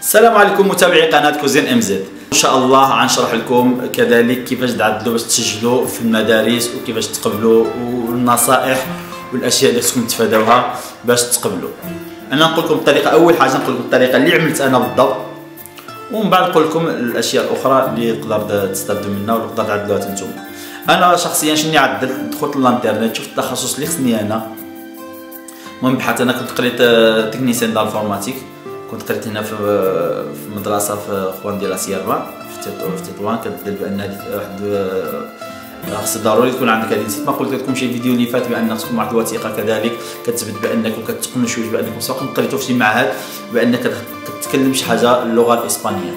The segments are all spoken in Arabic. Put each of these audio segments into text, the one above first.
السلام عليكم متابعي قناة cuisine MZ. إن شاء الله غنشرح لكم كذلك كيفاش تعدلوا باش تسجلوا في المدارس وكيفاش تقبلوا والنصائح والأشياء اللي خصكم تفادوها باش تقبلوا. أنا نقول لكم الطريقة أول حاجة نقول لكم الطريقة اللي عملت أنا بالضبط. ومن بعد نقول لكم الأشياء الأخرى اللي تقدر تستافدوا منها ولا تقدر تعدلوها أنتم. أنا شخصيا شني عدلت دخلت للإنترنت شفت التخصص اللي خصني أنا. المهم بحثت أنا كنت قريت technicien d'informatique كنت قريت هنا في مدرسة في Juan de la Cierva في تطوان كتدل بأن واحد خاص ضروري تكون عندك هذه نسيت ما قلت لكم شي فيديو اللي فات بأن خصكم واحد الوثيقة كذلك. كتثبت بأنكم كتقنوا شوية بأنكم سواء قريتوا في شي معهد بأنك كتكلم شي حاجة اللغة الإسبانية.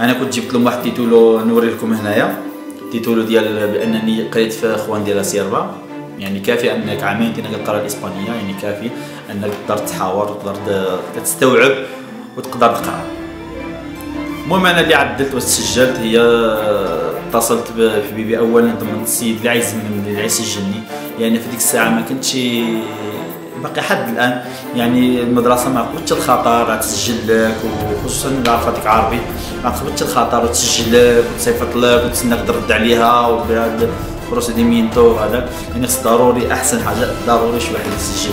أنا كنت جبت لهم واحد título نوري لكم هنايا. título ديال بأنني قريت في Juan de la Cierva يعني كافي أنك عامين كنا كتقرا الإسبانية يعني كافي. انك تقدر تحاور وتقدر تستوعب وتقدر تقرأ. المهم أنا اللي عدلت وسجلت هي اتصلت بحبيبي اولا ضمن السيد اللي عايز من اللي عايز يسجلني يعني في ديك الساعة ما كنتش باقي حد الآن. يعني المدرسة ما عقبتش الخطر تسجل لك وخصوصا إذا عرفتك عربي ما عقبتش الخطر وتسجل لك وتصيفط لك وتسناك ترد عليها وبهذا procedimiento هذا يعني ضروري أحسن حاجة ضروري شي واحد يسجل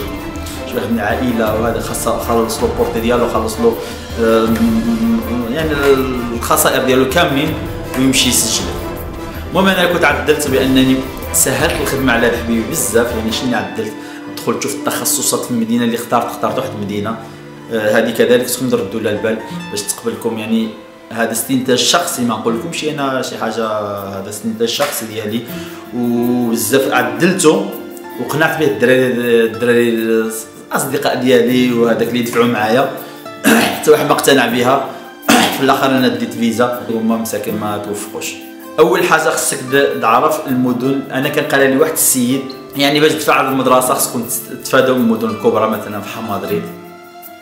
واحد من العائله وهذا خاص خلص له البورتي ديالو خلص له يعني الخسائر ديالو كاملين ويمشي يسجل. المهم أنا كنت عدلت بأنني سهلت الخدمة على حبيبي بزاف يعني شنو عدلت؟ دخلت شفت التخصصات في المدينة اللي اخترت اخترت واحد المدينة. هذه كذلك خصكم تردوا لها البال باش تقبلكم يعني هذا استنتاج شخصي ما نقول لكمش أنا شي حاجة هذا استنتاج شخصي ديالي. وبزاف عدلته وقنعت به الدراري الدراري الاصدقاء ديالي وهذاك اللي يدفعوا معايا. حتى واحد ما اقتنع بها. في الآخر أنا ديت فيزا. هما مساكن ما توفقوش. أول حاجة خصك تعرف المدن. أنا كان قال لي واحد السيد يعني باش تدفع على المدرسة خصكم تفادوا المدن الكبرى مثلا بحال مدريد.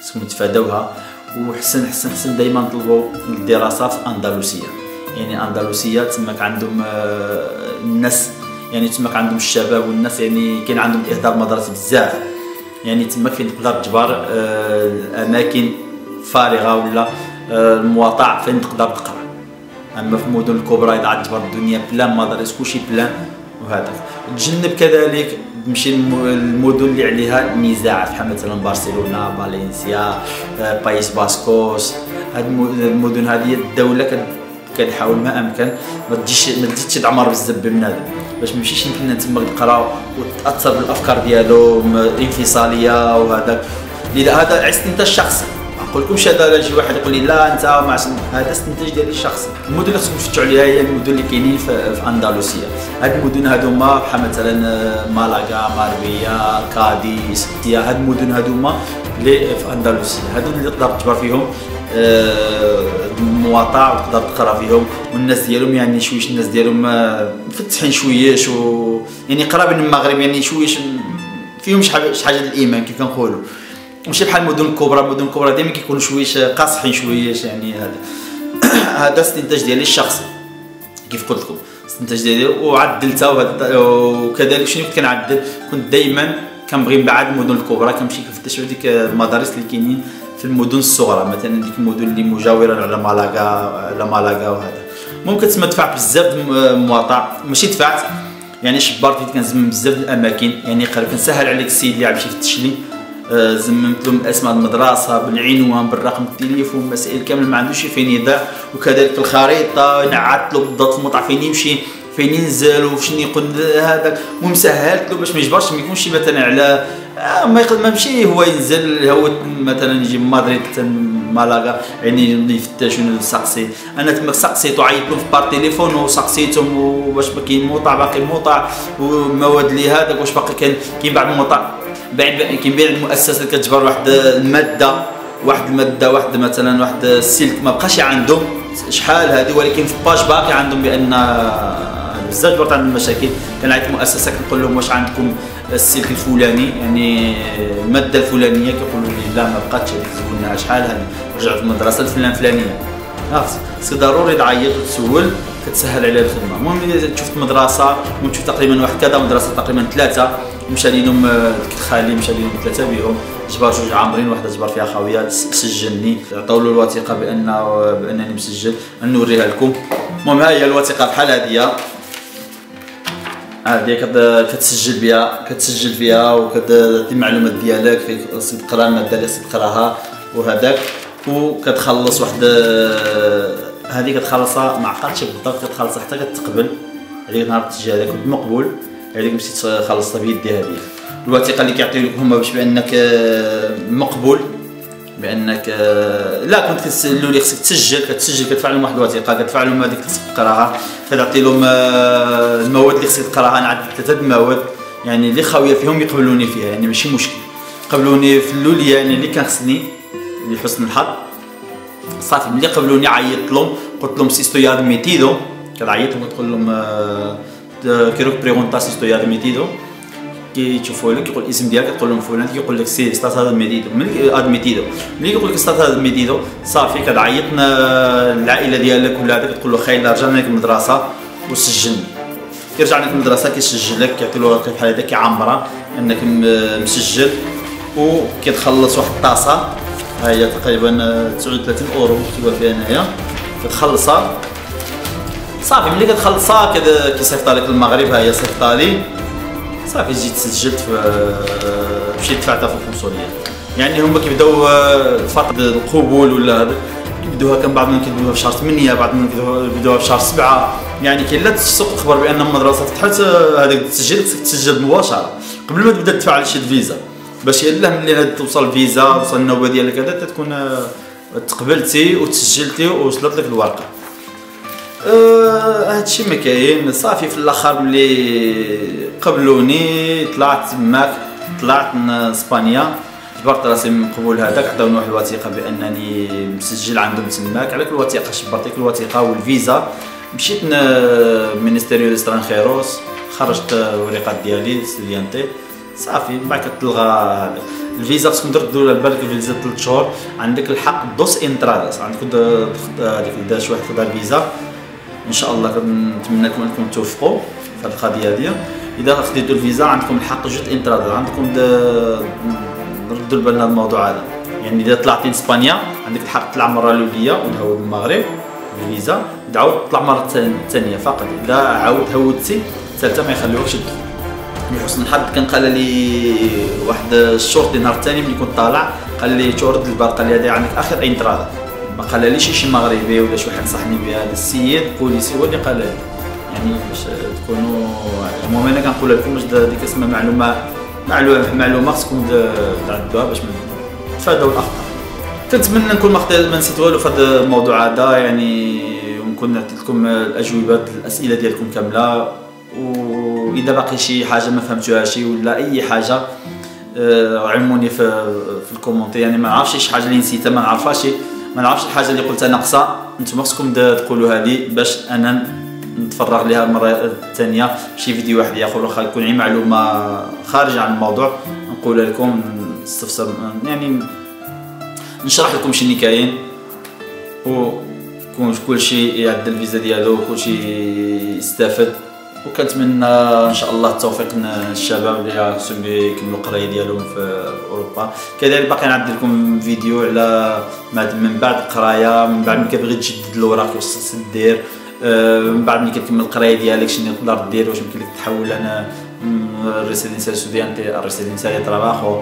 خصكم تفادوها وحسن حسن حسن دائما طلبوا الدراسة في أندلسية. يعني أندلسية تماك عندهم الناس يعني تماك عندهم الشباب والناس يعني كاين عندهم إهدار مدرسي بزاف. يعني تماك فين تقدر تجبر الاماكن فارغة ولا المواضع فين تقدر تقرأ. أما في المدن الكبرى إذا تجبر الدنيا plein مدارس كلشي plein وهذا تجنب كذلك تمشي المدن اللي عليها نزاع بحال مثلا برشلونه فالنسيا País Vasco. هاد المدن هذه الدولة كتحاول ما أمكن. ما تجيش ما تزيدش تعمر بزاف بنادم باش ما يمشيش يمكن تما تقرا وتأثر بالأفكار ديالو انفصالية وهذا لذا هذا استنتاج الشخصي نقول لكمش هذا شي واحد يقول لي لا أنت مع هذا استنتاج ديالي الشخصي. المدن اللي خصكم تفتحوا عليها هي المدن اللي كاينين في, اندلسيه هاد المدن هذوما بحال مثلا مالاغا ماربيا كاديس هاد المدن هذوما اللي في اندلسيه هادو اللي تقدر تجبر فيهم. المواطع وتقدر تقرا فيهم والناس ديالهم يعني شويش الناس ديالهم مفتحين شويش و يعني قراب من المغرب يعني شويش فيهم شي حاجة الإيمان كيف كنقولوا. ماشي بحال المدن الكبرى المدن الكبرى دائما كيكونوا شويش قاصحين شويش يعني هذا. هذا استنتاج ديالي الشخصي. كيف قلت لكم استنتاج ديالي وعدلتها وكذلك شنو كنت كنعدل؟ كنت دائما كنبغي نبعد المدن الكبرى كنمشي كنفتش ديك المدارس اللي كاينين. في المدن الصغرى مثلا ديك المدن اللي مجاورة على مالاغا على مالاغا وهذا. ممكن تسمى دفع بزاف المواطع ماشي دفعت يعني شبرت كنزمن بزاف الأماكن يعني قال كنسهل عليك السيد اللي عم يمشي يفتش لي زممت لهم أسماء المدرسة بالعنوان بالرقم التليفون مسائل كامل ما عندوش فين يضيع. وكذلك في الخريطة نعت له بالضبط الموطع فين يمشي. فين ينزل وشنو يقول هذاك المهم سهلت له باش ما يجبرش ما يكونش مثلا على آه ما يقدر ما مشي هو ينزل هو مثلا يجي من مدريد مالاغا يعني يفتش سقسي أنا تما سقسيتو عيطت له في بار تليفون وسقسيتهم واش كاين موطع باقي موطع ومواد لي هذاك واش باقي كاين كاين بعض الموطع. بعد كاين بين المؤسسات كتجبر واحد المادة واحد المادة واحد مثلا واحد السلك ما بقاش عندهم. شحال هذه ولكن في باج باقي عندهم بأن بزاف جبرت عندهم المشاكل. كنعيط المؤسسه كنقول لهم واش عندكم السلك الفلاني؟ يعني المادة الفلانية كيقولوا لي لا ما بقاتش. زولنا شحال هذه رجعت المدرسة الفلان الفلانية. خاصك ضروري تعيط وتسول كتسهل عليه الخدمة. المهم شفت مدرسة ونشوف تقريبا واحد كذا مدرسة تقريبا ثلاثة مشى لهم خالي مشى لهم ثلاثة بهم. جبار جوج عامرين واحدة جبر فيها خاويه سجلني. عطاو له الوثيقة بان بأنني مسجل. نوريها لكم. المهم ها هي الوثيقة بحال هذه هذه كتسجل بها كتسجل فيها وكتعطي المعلومات ديالك في تقرا الماده اللي تقراها وهذاك. وكتخلص واحد هذه كتخلصها ما عقلتش بالضبط كتخلصها حتى كتقبل هذيك نهار التسجيل هذاك. كنت مقبول هذيك مشيت خلصتها بيدي هذه. الوثيقة اللي كيعطيو لك هما باش بأنك مقبول. بأنك لا كنت كتسالوا لي خصك تسجل كتسجل كتدفع لهم واحد الوثيقة كتدفع لهم هذيك خصك تقراها. كتعطي لهم المواد اللي خصك تقراها أنا عندي ثلاثة المواد يعني اللي خاوية فيهم يقبلوني فيها يعني ماشي مشكل. قبلوني في الأولى يعني اللي كان خصني لحسن الحظ. صافي ملي قبلوني عيطت لهم قلت لهم si estoy admitido كنعيط وتقول لهم quiero preguntar si estoy admitido كيشوفوا لك يقول الاسم ديالك تقول لهم فلان كيقول لك sí estás admitido ملي admitido ملي يقول لك estás admitido صافي كتعيط العائله ديالك ولا هذاك تقول له خايل رجعنا لك المدرسة وسجلني كيرجع لك المدرسة كيسجل لك كيعطي له بحال هذا كيعمرها انك مسجل وكتخلص واحد ال tasa ها هي تقريبا 39 اورو مكتوبه فيها هنايا كتخلصها صافي ملي كتخلصها كيصيفط لك المغرب ها هي صيفطها لي صافي جيت سجلت في مشيت دفعتها في القنصليه يعني هما كيبداو فتره القبول ولا هذا كيبدوها كان بعض منهم كيبدوها في شهر 8 بعض منهم كيبدوها في شهر 7 يعني كاين لا تسوق تخبر بأن المدرسة فتحت هذاك التسجيل خصك تسجل مباشرة. قبل ما تبدأ تدفع شي الفيزا باش يلاه ملي توصل الفيزا توصل النوبه ديالك هذا تكون تقبلتي وتسجلتي ووصلت لك الورقة. هادشي ما كاين. صافي في الأخر ملي قبلوني طلعت تماك طلعت من إسبانيا. جبرت راسي من قبول هذاك. عطاوني واحد الوثيقة بأنني مسجل عندهم تماك. على الوثيقة شبرت ديك الوثيقة والفيزا. مشيت ministerio ال extranjeros خرجت الوريقات ديالي estudiante صافي من بعد كتلغى الفيزا خصكم تردوا على بالك الفيزا 3 شهور. عندك الحق dos entradas عندكم هذيك شي واحد خدا الفيزا. ان شاء الله كنتمنى لكم انكم توفقوا في هذه القضية هذه. إذا خديتوا الفيزا عندكم الحق جوج entradas عندكم نردوا بالنا الموضوع هذا. يعني إذا طلعتي إسبانيا عندك الحق تطلع مرة الاوليه وتهود المغرب الفيزا تعاود تطلع مرة ثانية فقط. إذا عاود هودتي الثالثة ما يخليوكش تدخل لحسن الحظ كان قال لي واحد الشرطي نهار الثاني ملي كنت طالع قال لي تورد البار قال لي هذه عندك آخر انترادا ما قال ليش شي مغربي ولا شي واحد صحني بهذا السيد بوليسي هو اللي قال لي يعني باش تكونوا المهم أنا كنقول لكم واش ديك اسمها معلومه معلومه معلومة خصكم تعدوها باش تفادوا الأخطاء. كنتمنى نكون ما نسيت والو في هذا الموضوع هذا. يعني ونكون عطيت لكم الأجوبة الأسئلة ديالكم كاملة. وإذا باقي شي حاجة ما فهمتوهاش ولا أي حاجة آه، علموني في في الكومونتي يعني ما نعرفش شي حاجة اللي نسيتها ما نعرفهاش ما نعرفش الحاجة اللي قلتها ناقصة. نتوما خصكم تقولوها لي باش أنا نتفرغ لها المرة الثانية. شي فيديو واحد آخر واخا يكون عندي معلومة خارجه عن الموضوع نقولها لكم نستفسر يعني نشرح لكم شنو كاين. و كل شيء يعدل الفيزا ديالو كل شيء يستافد. وكنتمنى إن شاء الله التوفيق للشباب اللي خصهم يكملوا القراية ديالهم في أوروبا. كذلك باقي نعدل لكم فيديو على من بعد القراية من بعد ملي كتبغي تجدد الاوراق واش دير آه، من بعد ملي كتكمل القراية ديالك شنو تقدر دير واش يمكن لك تحول أنا residencia estudiante residencia trabajo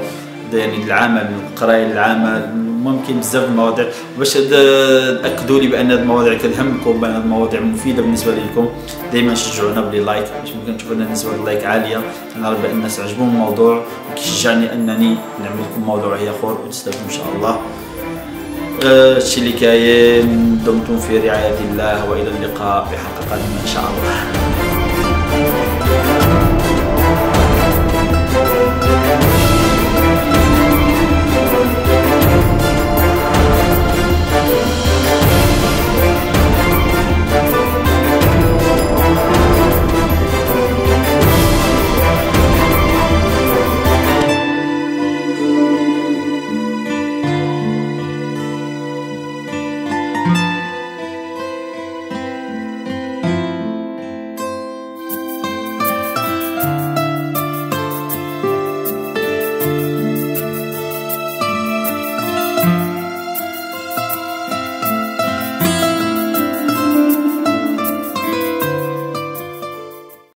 يعني العمل القراية للعمل ممكن بزاف المواضيع باش تاكدوا لي بأن هذه المواضيع كتهمكم بأن هذه المواضيع مفيدة بالنسبة لكم دائما شجعونا ب les likes باش ممكن تشوفوا لنا نسبة ال like عالية. نعرف بان الناس عجبهم الموضوع وكيشجعني أنني نعمل لكم موضوع أخر وتستافدوا إن شاء الله. هادشي اللي كاين دمتم في رعاية الله وإلى اللقاء بحلقه قادمة إن شاء الله.